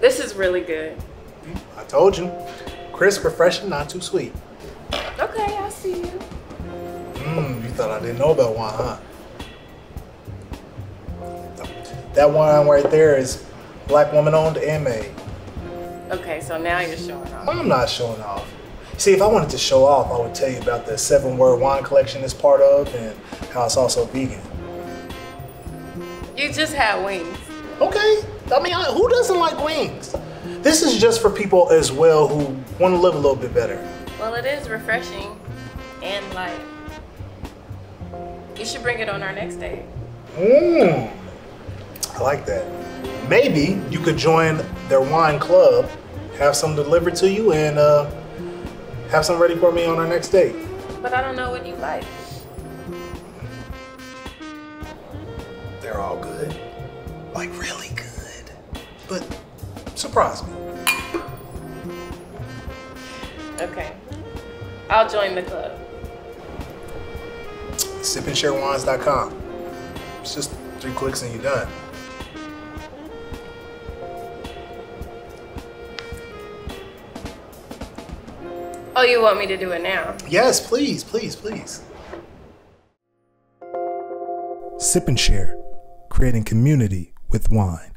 This is really good. I told you. Crisp, refreshing, not too sweet. Okay, I see you. Mmm, you thought I didn't know about wine, huh? That wine right there is black woman owned and made. Okay, so now you're showing off. I'm not showing off. See, if I wanted to show off, I would tell you about the seven word wine collection it's part of and how it's also vegan. You just had wings. Okay, I mean, who doesn't like wings? This is just for people as well who want to live a little bit better. Well, it is refreshing and light. You should bring it on our next date. Mmm, I like that. Maybe you could join their wine club, have some delivered to you, and uh, have some ready for me on our next date. But I don't know what you like. They're all good. Like, really good. But surprise me. Okay. I'll join the club. SipAndShareWines.com. It's just three clicks and you're done. Oh, you want me to do it now? Yes, please, please, please. Sip and Share, creating community with wine.